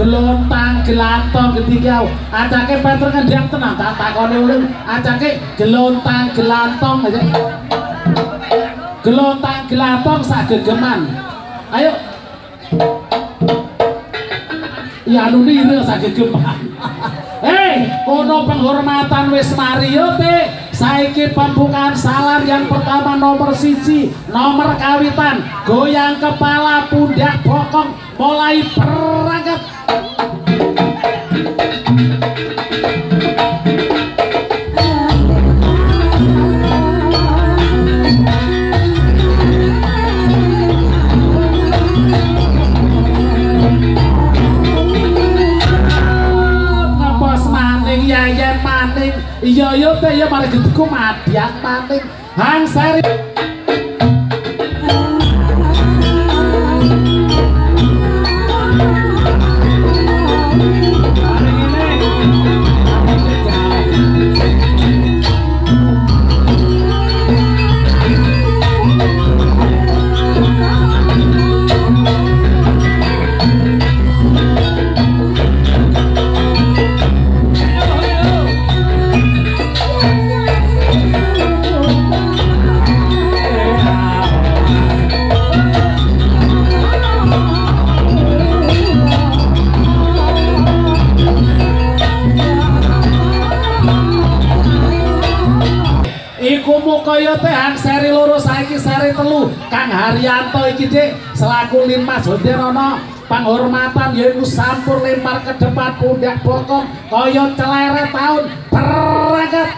gelontang gelantong ketiga. Acake Peter ngendiak tenang tak takone ulun acake gelontang gelantong aja. Gelontang gelantong sak gegeman. Ayo. Iya anu ini sak gegeman. Hei kono penghormatan wis mari yo teh saiki pembukaan salam yang pertama nomor siji nomor kawitan. Goyang kepala pundak bokong mulai maning yayan maning. Iya yo teh ya malah gedheku madyak maning. Hang sari Iku mu kaya teh seri loro saiki seri telu. Kang Haryanto iki Dik selaku Limas Honderono penghormatan yaiku sampur lempar ke depan pundak bokong. Kaya celere tahun berangkat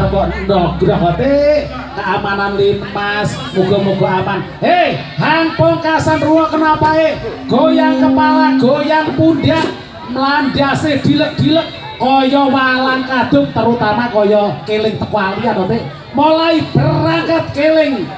Arep ndok grohote keamanan limas muga-muga aman. Hei hang pungkasan ruwa kenapa eh? Goyang kepala goyang pundak melandase dilek-dilek kaya walang kaduk terutama kaya keling teko alian mulai berangkat keling